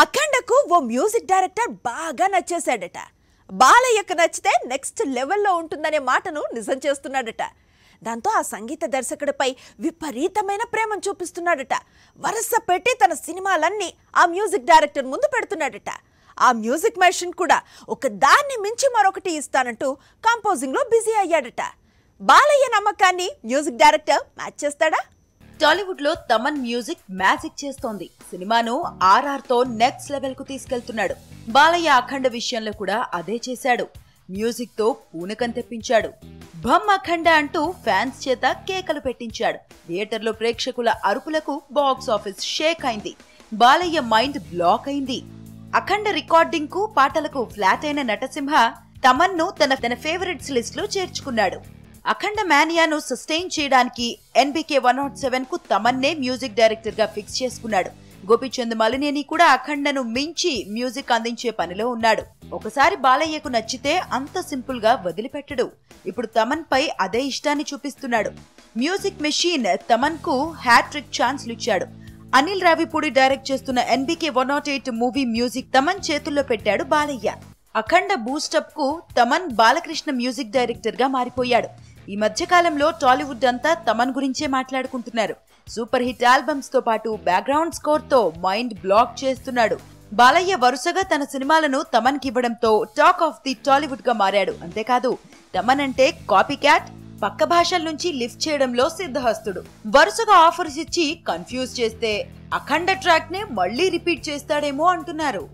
అఖండకు ఓ music director బాగా నచ్చేశాడట. బాలయ్యకు నచ్చితే next లెవెల్లో ఉంటుందనే మాటను నిజం చేస్తున్నాడట. దాంతో ఆ సంగీత దర్శకుడిపై విపరీతమైన ప్రేమను చూపిస్తున్నాడట. వరుస పెట్టి తన సినిమాలన్నీ ఆ మ్యూజిక్ డైరెక్టర్ ముందు పెడుతున్నాడట. ఆ మ్యూజిక్ మెషిన్ కూడా ఒక దాన్ని మించి మరొకటి ఇస్తానంటూ కంపోజింగ్లో బిజీ అయ్యాడట. బాలయ్య నమ్మకాన్ని మ్యూజిక్ డైరెక్టర్ మ్యాచ్ చేస్తాడా? టాలీవుడ్లో తమన్ మ్యూజిక్ మ్యాజిక్ చేస్తోంది. సినిమాను ఆర్ఆర్తో నెక్స్ట్ లెవెల్కు తీసుకెళ్తున్నాడు. బాలయ్య అఖండ విషయంలో కూడా అదే చేశాడు. మ్యూజిక్తో పూనకం తెప్పించాడు. భమ్ అఖండ అంటూ ఫ్యాన్స్ చేత కేకలు పెట్టించాడు. థియేటర్లో ప్రేక్షకుల అరుపులకు బాక్స్ ఆఫీస్ షేక్ అయింది. బాలయ్య మైండ్ బ్లాక్ అయింది. అఖండ రికార్డింగ్కు పాటలకు ఫ్లాట్ అయిన నటసింహ తమన్ను తన తన ఫేవరెట్స్ లిస్ట్లో చేర్చుకున్నాడు. అఖండ మానియాను సస్టైన్ చేయడానికి ఎన్బికే వన్ నాట్ సెవెన్కు తమన్నే మ్యూజిక్ డైరెక్టర్గా ఫిక్స్ చేసుకున్నాడు. గోపిచంద్ మలినేని కూడా అఖండను మించి మ్యూజిక్ అందించే పనిలో ఉన్నాడు. ఒకసారి బాలయ్యకు నచ్చితే అంత సింపుల్గా వదిలిపెట్టడు. ఇప్పుడు తమన్ పై అదే ఇష్టాన్ని చూపిస్తున్నాడు. మ్యూజిక్ మెషిన్ తమన్కు హ్యాట్రిక్ ఛాన్స్లు ఇచ్చాడు అనిల్ రావిపూడి డైరెక్ట్ చేస్తున్న NBK one nought eight movie music Thaman చేతుల్లో పెట్టాడు బాలయ్య. అఖండ బూస్టప్కు తమన్ బాలకృష్ణ మ్యూజిక్ డైరెక్టర్గా మారిపోయాడు. ఈ మధ్యకాలంలో టాలీవుడ్ అంతా తమన్ గురించే మాట్లాడుకుంటున్నారు. సూపర్ హిట్ ఆల్బమ్స్తో పాటు బ్యాక్గ్రౌండ్ స్కోర్తో మైండ్ బ్లాక్ చేస్తున్నాడు. బాలయ్య వరుసగా తన సినిమాలను తమన్ ఇవ్వడంతో టాక్ ఆఫ్ ది టాలీవుడ్గా మారాడు. అంతేకాదు తమన్ అంటే కాపీ క్యాట్ పక్క భాషల నుంచి లిఫ్ట్ చేయడంలో సిద్ధహస్తుడు. వరుసగా ఆఫర్స్ ఇచ్చి కన్ఫ్యూజ్ చేస్తే అఖండ ట్రాక్ నే మళ్ళీ రిపీట్ చేస్తాడేమో అంటున్నారు.